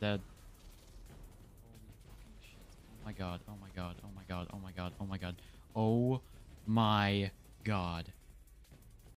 dead. Oh my god, oh my god, oh my god, oh my god, oh my god. Oh my god.